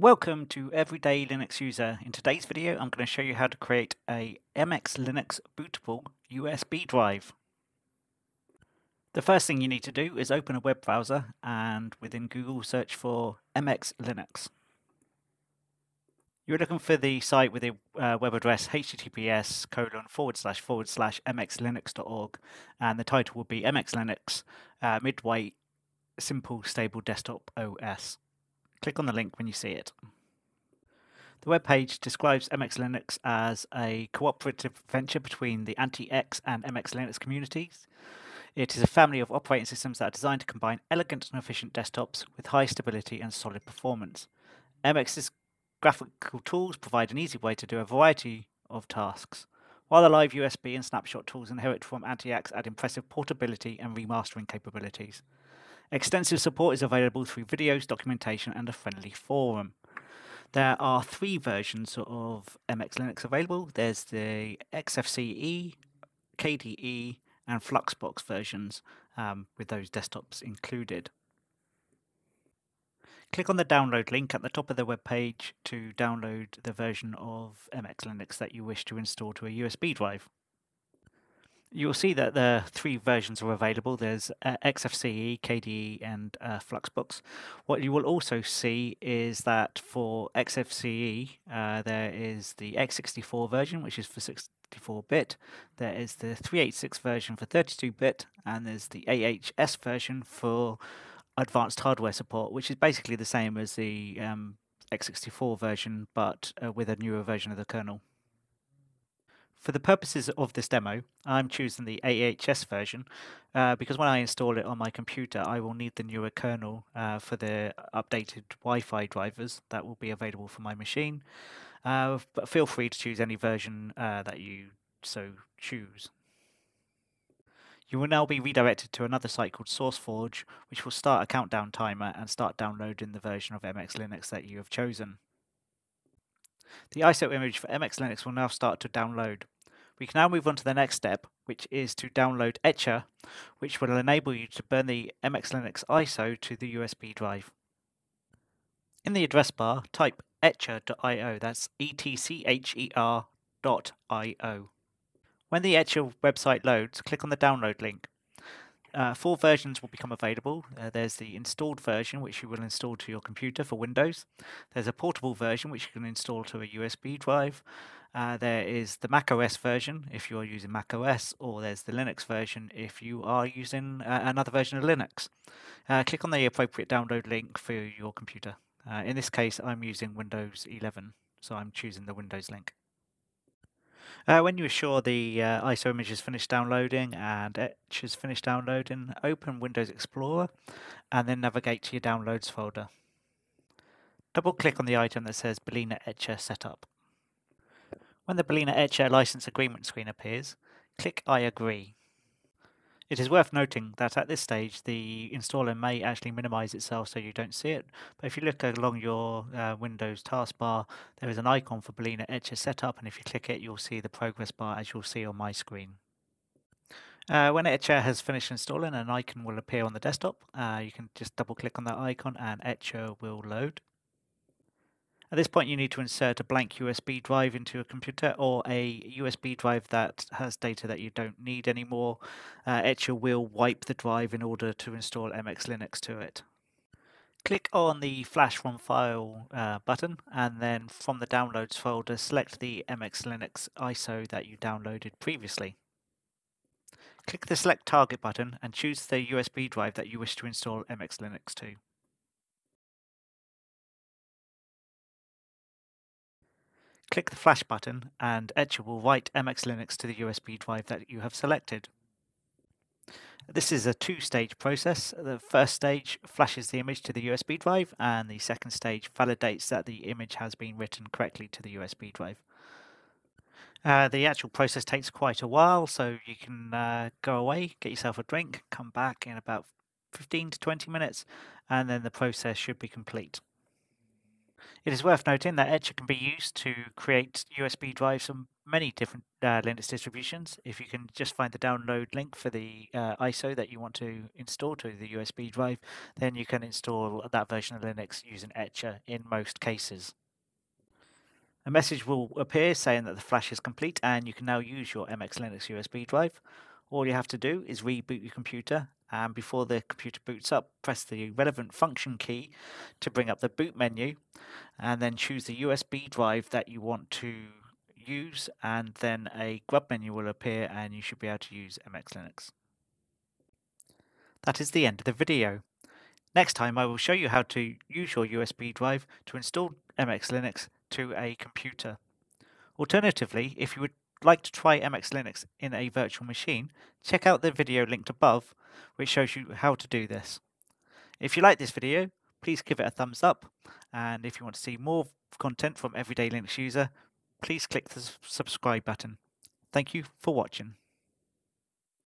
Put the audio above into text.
Welcome to Everyday Linux User. In today's video, I'm going to show you how to create a MX Linux bootable USB drive. The first thing you need to do is open a web browser and within Google search for MX Linux. You're looking for the site with the uh, web address https colon forward slash forward slash mxlinux.org and the title will be MX Linux uh, Midweight Simple Stable Desktop OS. Click on the link when you see it. The web page describes MX Linux as a cooperative venture between the antiX and MX Linux communities. It is a family of operating systems that are designed to combine elegant and efficient desktops with high stability and solid performance. MX's graphical tools provide an easy way to do a variety of tasks, while the live USB and snapshot tools inherit from antiX add impressive portability and remastering capabilities. Extensive support is available through videos, documentation, and a friendly forum. There are three versions of MX Linux available. There's the XFCE, KDE, and Fluxbox versions um, with those desktops included. Click on the download link at the top of the web page to download the version of MX Linux that you wish to install to a USB drive. You'll see that the three versions are available. There's uh, XFCE, KDE, and uh, Fluxbox. What you will also see is that for XFCE, uh, there is the x64 version, which is for 64-bit. There is the 386 version for 32-bit, and there's the AHS version for advanced hardware support, which is basically the same as the um, x64 version, but uh, with a newer version of the kernel. For the purposes of this demo, I'm choosing the AHS version uh, because when I install it on my computer, I will need the newer kernel uh, for the updated Wi-Fi drivers that will be available for my machine. Uh, but feel free to choose any version uh, that you so choose. You will now be redirected to another site called SourceForge, which will start a countdown timer and start downloading the version of MX Linux that you have chosen. The ISO image for MX Linux will now start to download. We can now move on to the next step, which is to download Etcher, which will enable you to burn the MX Linux ISO to the USB drive. In the address bar, type etcher.io, that's E-T-C-H-E-R dot I-O. When the Etcher website loads, click on the download link. Uh, four versions will become available. Uh, there's the installed version, which you will install to your computer for Windows. There's a portable version, which you can install to a USB drive. Uh, there is the macOS version, if you are using macOS, or there's the Linux version, if you are using uh, another version of Linux. Uh, click on the appropriate download link for your computer. Uh, in this case, I'm using Windows 11, so I'm choosing the Windows link. Uh, when you're sure the uh, ISO image is finished downloading and Etch is finished downloading, open Windows Explorer and then navigate to your Downloads folder. Double click on the item that says Balena Etcher Setup. When the Balena Etcher license agreement screen appears, click I agree. It is worth noting that at this stage the installer may actually minimize itself so you don't see it, but if you look along your uh, Windows taskbar there is an icon for Balena Etcher setup and if you click it you'll see the progress bar as you'll see on my screen. Uh, when Etcher has finished installing an icon will appear on the desktop, uh, you can just double click on that icon and Etcher will load. At this point, you need to insert a blank USB drive into a computer or a USB drive that has data that you don't need anymore. Uh, Etcher will wipe the drive in order to install MX Linux to it. Click on the Flash from File uh, button and then from the Downloads folder select the MX Linux ISO that you downloaded previously. Click the Select Target button and choose the USB drive that you wish to install MX Linux to. Click the flash button and Etcher will write MX Linux to the USB drive that you have selected. This is a two-stage process. The first stage flashes the image to the USB drive and the second stage validates that the image has been written correctly to the USB drive. Uh, the actual process takes quite a while, so you can uh, go away, get yourself a drink, come back in about 15 to 20 minutes, and then the process should be complete. It is worth noting that Etcher can be used to create USB drives from many different uh, Linux distributions. If you can just find the download link for the uh, ISO that you want to install to the USB drive, then you can install that version of Linux using Etcher in most cases. A message will appear saying that the flash is complete and you can now use your MX Linux USB drive. All you have to do is reboot your computer and before the computer boots up, press the relevant function key to bring up the boot menu and then choose the USB drive that you want to use and then a grub menu will appear and you should be able to use MX Linux. That is the end of the video. Next time I will show you how to use your USB drive to install MX Linux to a computer. Alternatively, if you would like to try MX Linux in a virtual machine, check out the video linked above, which shows you how to do this. If you like this video, please give it a thumbs up, and if you want to see more content from Everyday Linux User, please click the subscribe button. Thank you for watching.